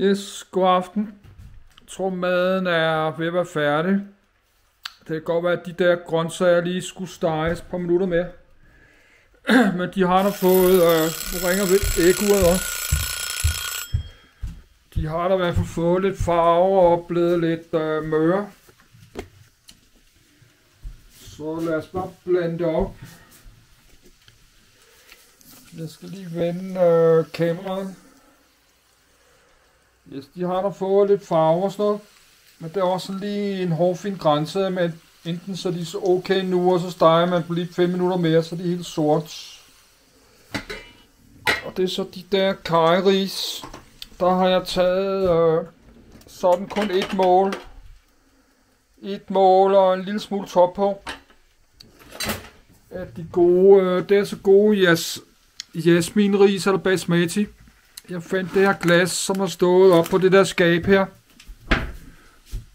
Yes, god aften. Jeg tror maden er ved at være færdig. Det kan godt være, at de der grøntsager lige skulle steges et par minutter med. Men de har da fået, øh, nu ringer ved æggeuret også. De har da i hvert fald fået lidt farve og blevet lidt øh, møre. Så lad os bare blande det op. Jeg skal lige vende øh, kameraet. Yes, de har da fået lidt farve og sådan noget. Men det er også sådan lige en hårfin grænse, med enten så er de så okay nu, og så steger man på lige 5 minutter mere, så er de helt sort. Og det er så de der kajris. Der har jeg taget øh, sådan kun et mål. Et mål og en lille smule top på. At de gode, øh, det er så gode jas, jasminris eller basmati. Jeg fandt det her glas, som har stået op på det der skab her.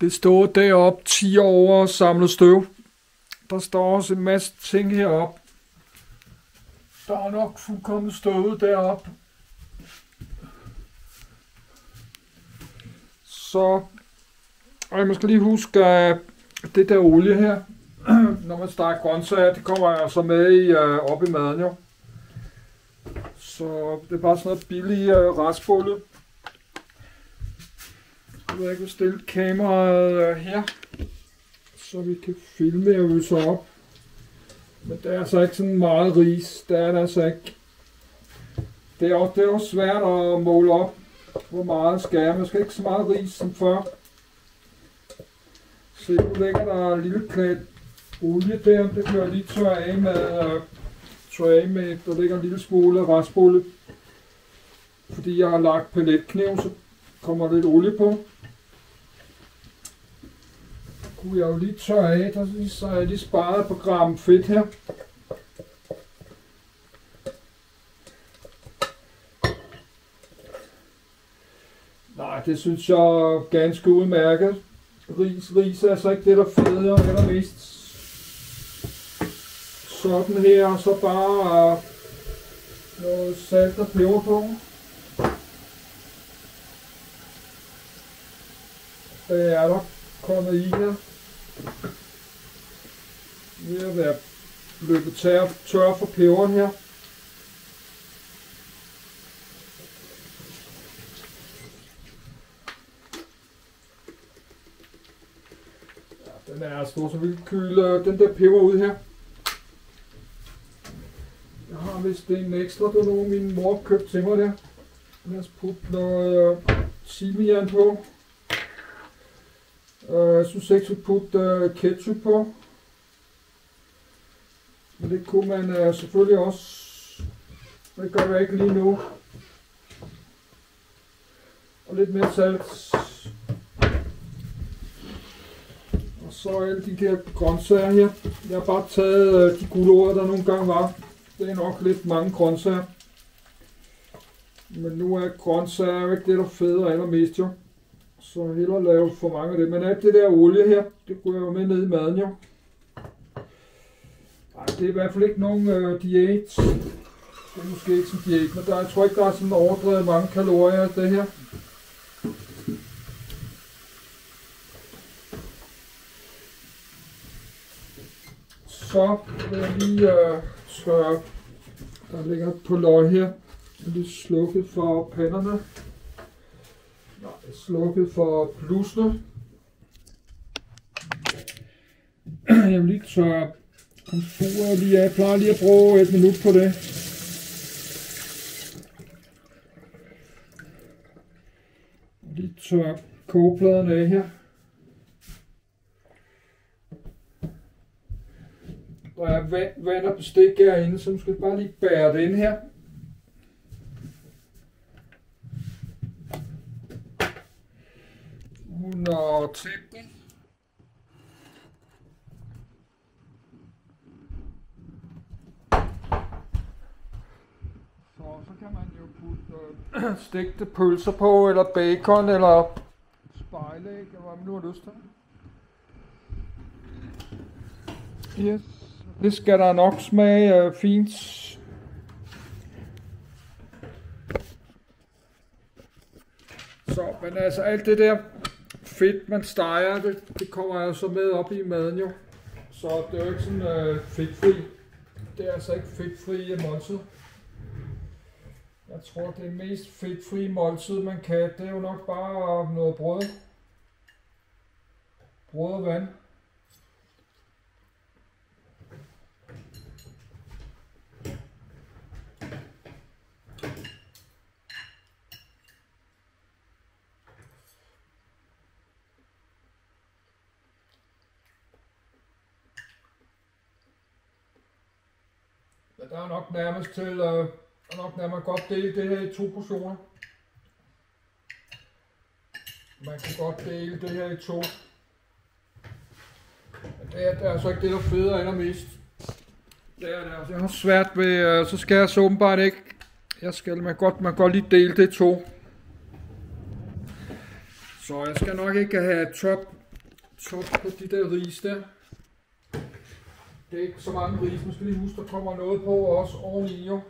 Det stod deroppe 10 år og samlet støv. Der står også en masse ting heroppe. Der er nok fuldkommen stået deroppe. Så og jeg skal lige huske, at det der olie her, når man steger grøntsager, det kommer altså med i, uh, op i maden jo. Så det er bare sådan noget billig øh, uh, restbolle. Jeg ved ikke, stille kameraet øh, her, så vi kan filme og øse op. Men der er altså ikke sådan meget ris. Der er der altså ikke. Det er, også, det er også svært at måle op, hvor meget skal jeg. Man skal ikke så meget ris som før. Se, nu ligger der en lille klat olie der. Det kan jeg lige tørre af med, øh, tørre af med, der ligger en lille smule restbolle. Fordi jeg har lagt paletkniv, så kommer lidt olie på. Kunne jeg jo lige tørre af, der, så har jeg lige sparet på gram fedt her. Nej, det synes jeg er ganske udmærket. Ris, ris er altså ikke det, der federe eller mest sådan her, og så bare øh, noget salt og peber på. Det er der kommet i her. Vi er ved at løbe tør, tør for peberen her. Ja, den er altså stor, så vi kan køle øh, den der peber ud her hvis det er en ekstra, der nu min mor købte til mig der. Lad os putte noget øh, timian på. Øh, jeg synes ikke, at putte øh, ketchup på. Men det kunne man øh, selvfølgelig også. Det gør jeg ikke lige nu. Og lidt mere salt. Og så alle de der grøntsager her. Jeg har bare taget øh, de gulerødder, der nogle gange var. Det er nok lidt mange grøntsager. Men nu er grøntsager jo ikke det, der feder allermest jo. Så hellere lave for mange af det. Men alt det der olie her, det kunne jeg jo med ned i maden jo. Ej, det er i hvert fald ikke nogen øh, diæt. Det er måske ikke sådan diæt, men der, jeg tror ikke, der er sådan overdrevet mange kalorier af det her. Så vil jeg lige øh, tørre. Der ligger et på løg her. Det er lidt slukket for panderne. Nej, slukket for blusene. Jeg vil lige tørre komfuret lige af. Jeg plejer lige at bruge et minut på det. Lige tørre kogepladerne af her. Der er vand, vand og bestik herinde, så nu skal bare lige bære det ind her. under tæppen. Så, så kan man jo putte øh, stegte pølser på, eller bacon, eller spejlæg, eller hvad man nu har lyst til. Yes. Det skal der nok smage øh, fint. Så, men altså alt det der fedt, man steger, det, det kommer jeg så med op i maden jo. Så det er jo ikke sådan øh, fedtfri. Det er altså ikke fedtfri måltid. Jeg tror, det mest fedtfri måltid, man kan, det er jo nok bare noget brød. Brød og vand. Men der er nok nærmest til, øh, og nok nærmest godt dele det her i to portioner. Man kan godt dele det her i to. Men det er, det er altså ikke det, der føder allermest. Det er det altså. Jeg har svært ved, øh, så skal jeg så åbenbart ikke. Jeg skal, man godt, man godt lige dele det i to. Så jeg skal nok ikke have top, top på de der ris der. Det er ikke så mange ris, man skal lige huske, der kommer noget på også oveni jo.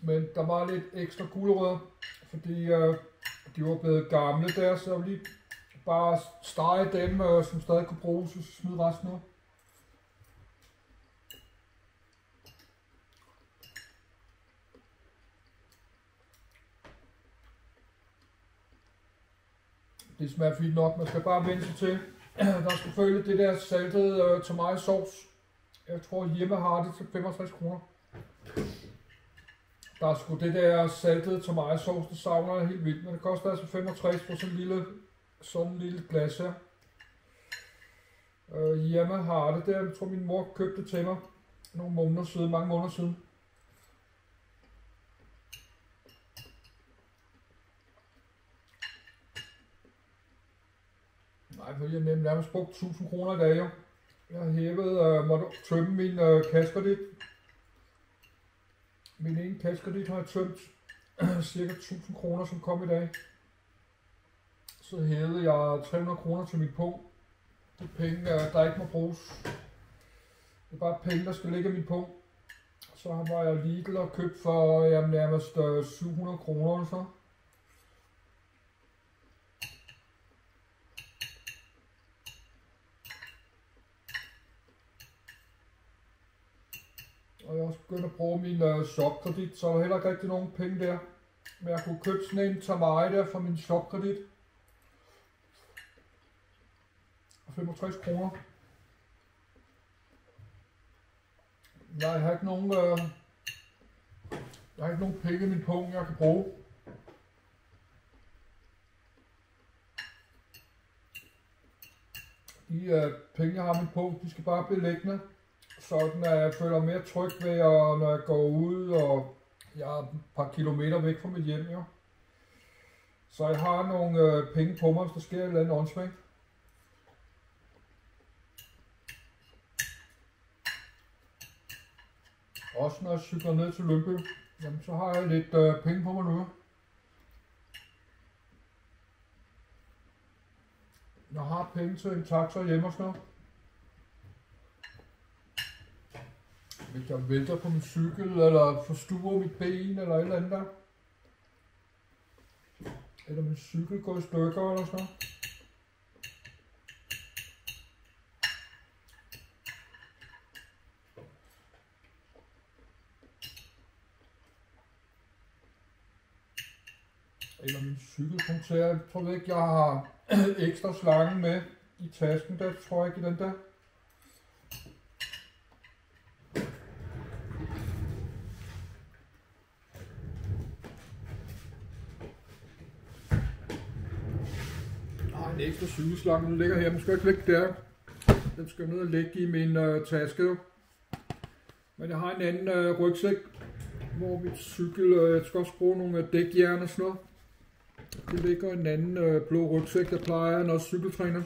Men der var lidt ekstra gulerødder, fordi øh, de var blevet gamle der, så jeg lige bare stege dem, øh, som stadig kunne bruges, og smide resten ud. Det smager fint nok. Man skal bare vente sig til. Der skal følge det der saltede øh, tomato sauce. Jeg tror hjemme har det til 65 kroner. Der er sgu det der saltede tomato sauce, det savner jeg helt vildt, men det koster altså 65 for sådan en lille, sådan en lille glas her. Øh, hjemme har det der, jeg tror min mor købte det til mig nogle måneder siden, mange måneder siden. Nej, for jeg har nemlig nærmest brugt 1000 kroner i dag, jo. Jeg har hævet, øh, måtte tømme min øh, kaskredit. Min ene kaskredit har jeg tømt cirka 1000 kroner, som kom i dag. Så hævede jeg 300 kroner til mit punkt. Det er penge, øh, der ikke må bruges. Det er bare penge, der skal ligge i mit punkt. Så var jeg Lidl og købt for øh, jamen, nærmest øh, 700 kroner eller så. Også begyndt at bruge min øh, shopkredit, så er der heller ikke rigtig nogen penge der. Men jeg kunne købe sådan en tamari der for min shopkredit. 65 kroner. Nej, jeg har ikke nogen, øh, jeg har ikke nogen penge i min pung, jeg kan bruge. De øh, penge, jeg har i min pung, de skal bare blive liggende sådan at jeg føler mere tryg ved, at, når jeg går ud, og jeg er et par kilometer væk fra mit hjem, jo. Så jeg har nogle øh, penge på mig, hvis der sker et eller andet åndssvagt. Også når jeg cykler ned til Lønby, jamen, så har jeg lidt øh, penge på mig nu. Jeg har penge til en taxa hjemme og sådan noget. Hvis jeg vælter på min cykel, eller forstuer mit ben, eller et eller andet der. Eller min cykel går i stykker, eller sådan noget. Eller min cykel punkterer. Jeg tror ikke, jeg har ekstra slange med i tasken. Der tror jeg ikke i den der. En ekstra cykelslange. Den ligger her. Den skal ikke ligge der. Den skal ned og ligge i min øh, taske. Men jeg har en anden øh, rygsæk, hvor mit cykel, øh, jeg skal også bruge nogle øh, dækjern og sådan noget. Det ligger en anden øh, blå rygsæk, der plejer når cykeltræner.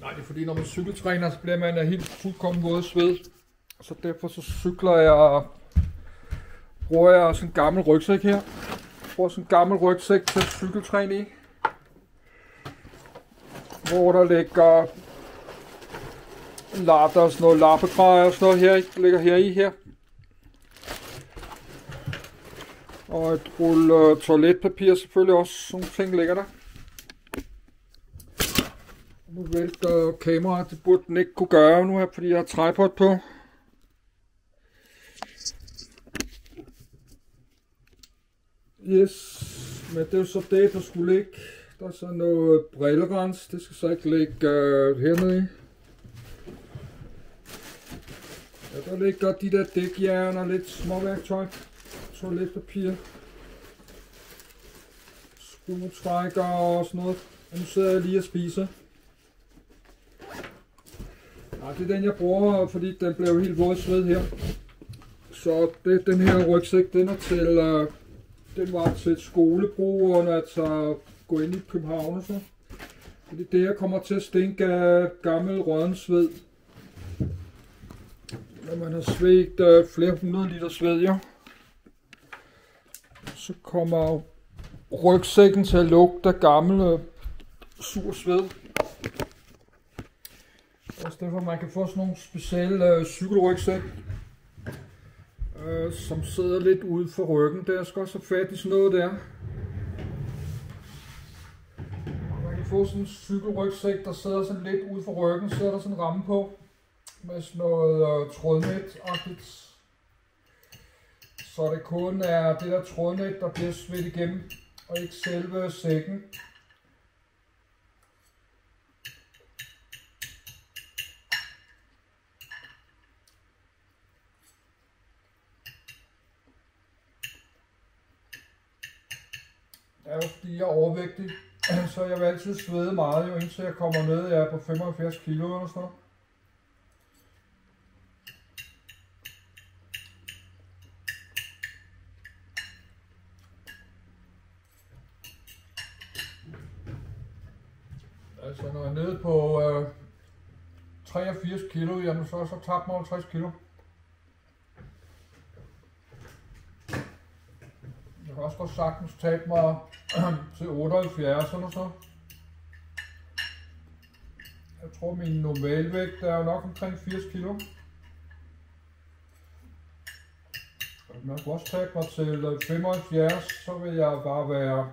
Nej, det er fordi, når man cykeltræner, så bliver man helt fuldkommen våd sved. Så derfor så cykler jeg, bruger jeg sådan en gammel rygsæk her. Jeg bruger sådan en gammel rygsæk til at cykeltræne i hvor der ligger latter og sådan noget lappegrej og sådan noget her, ligger her i her. Og et rulle toiletpapir selvfølgelig også, sådan ting ligger der. Nu vælter kameraet, det burde den ikke kunne gøre nu her, fordi jeg har tripod på. Yes, men det er så det, der skulle ligge. Der er så noget brillerens, det skal så ikke ligge øh, hernede i. Ja, der ligger de der dækjern og lidt småværktøj. Toiletpapir. Skruetrækker og sådan noget. Og nu sidder jeg lige og spiser. Nej, det er den jeg bruger, fordi den blev helt våd sved her. Så det, den her rygsæk, den er til, øh, den var til skolebrug, og altså når gå går ind i København så. Det det, jeg kommer til at stinke af gammel rødden sved. Når man har svedt øh, flere hundrede liter sved, ja. Så kommer rygsækken til at lugte af gammel øh, sur sved. Også derfor man kan få sådan nogle specielle øh, cykelrygsæk, øh, som sidder lidt ude for ryggen. Der skal også have fat i sådan noget der. Man kan få sådan en cykelrygsæk, der sidder sådan lidt ude for ryggen, så er der sådan en ramme på med sådan noget øh, trådnet-agtigt. Så det kun er det der trådnet, der bliver svedt igennem, og ikke selve sækken. Det er jo fordi jeg er overvægtig, så jeg vil altid svede meget, jo indtil jeg kommer ned, jeg er på 75 kilo eller sådan noget. Altså når jeg er nede på øh, 83 kilo, jamen så har jeg så tabt mig 50 kilo. Kan også godt sagtens tabe mig til 78 eller så. Jeg tror min normalvægt er jo nok omkring 80 kilo. Man kan også tabe mig til øh, 75, så vil jeg bare være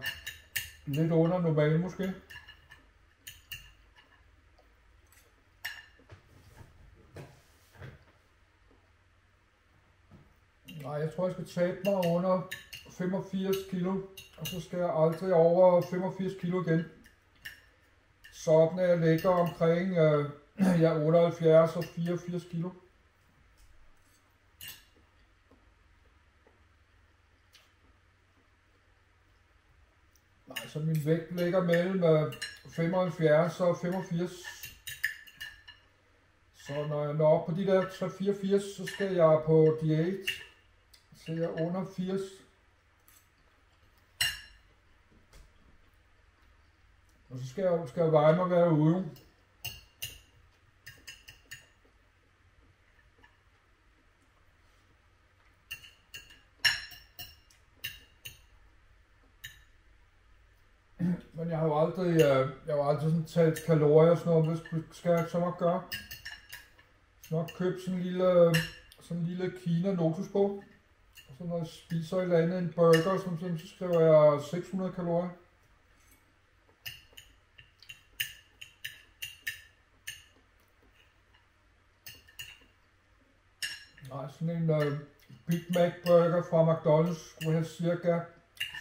lidt under normal måske. Nej, jeg tror, jeg skal tabe mig under 85 kilo, og så skal jeg aldrig over 85 kilo igen. Sådan at jeg ligger omkring øh, ja, 78 og 84 kilo. Nej, så min vægt ligger mellem øh, 75 og 85. Så når jeg når op på de der 84, så skal jeg på diæt. Så jeg er under 80. Og så skal jeg, skal jeg veje mig hver uge. Men jeg har jo aldrig, øh, jeg har aldrig sådan talt kalorier og sådan noget, hvis skal jeg så nok gøre? Så nok købe sådan en lille, sådan en lille Kina notusbog. Og så når jeg spiser et eller andet, en burger, som sådan, så skriver jeg 600 kalorier. Nej, sådan en uh, Big Mac burger fra McDonald's skulle have cirka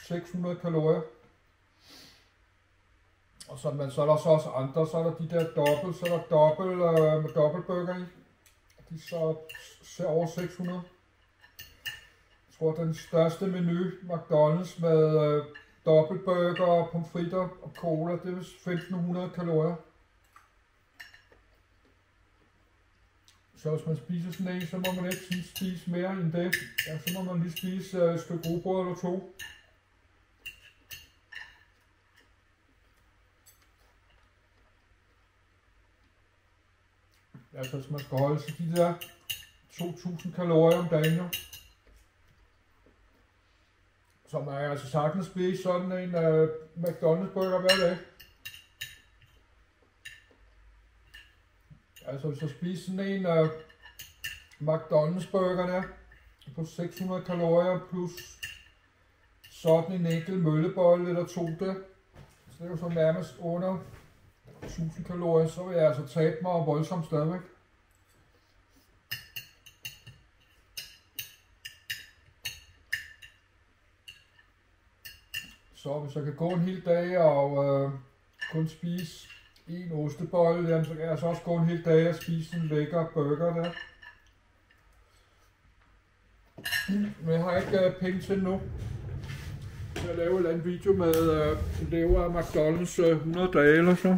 600 kalorier. Og så, men så er der så også andre, så er der de der dobbelt, så er der dobbelt uh, med dobbeltburger i. De så ser over 600. Jeg tror, den største menu McDonald's med øh, uh, dobbeltburger, pomfritter og cola, det er 1500 kalorier. Så hvis man spiser sådan en, så må man ikke sådan spise mere end det. Ja, så må man lige spise uh, et stykke rugbrød eller to. Altså hvis man skal holde sig de der 2000 kalorier om dagen jo. Så man kan altså sagtens spise sådan en øh, uh, McDonald's burger hver dag. Altså hvis jeg spiser sådan en øh, af McDonald's burgerne på 600 kalorier plus sådan en enkelt møllebolle eller to der, så det er jo så nærmest under 1000 kalorier, så vil jeg altså tabe mig voldsomt stadigvæk. Så hvis jeg kan gå en hel dag og øh, kun spise en ostebolle, jamen, så kan jeg så også gå en hel dag og spise en lækker burger der. Men jeg har ikke øh, penge til nu. Jeg laver en eller anden video med øh, lever af McDonald's øh, 100 dage eller så.